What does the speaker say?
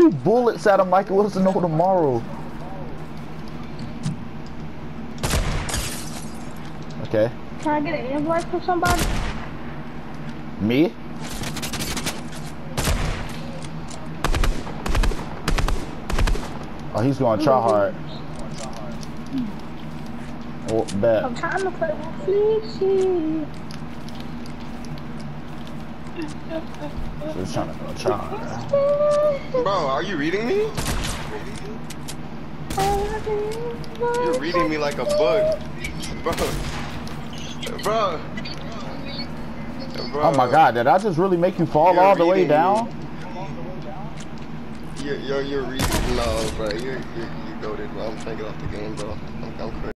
threw bullets at him like it was no tomorrow. Okay. Can I get an invite from somebody? Me? Oh, he's going to try mm-hmm. hard. Oh, bet. I'm trying to play with Fleecy. Trying to go try. Bro, are you reading me? You're reading me like a book. Bro. Bro. Bro. Oh my god, did I just really make you fall You're all the way down? me. You're, you're, you're reading. No, bro. You're, you're, you goaded, bro. I'm taking off the game, bro. I'm, I'm crazy.